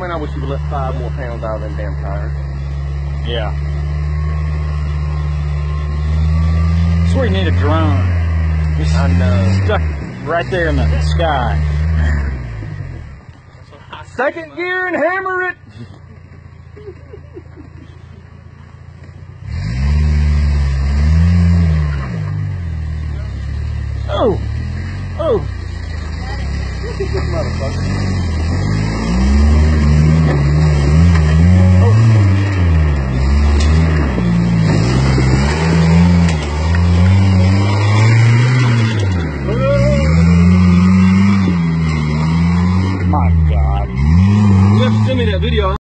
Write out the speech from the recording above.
you would let five more pounds out of them damn tires. Yeah. That's where you need a drone. Just I know. Stuck right there in the sky. Second gear and hammer it. Oh! Oh! Look at this motherfucker. To me that video.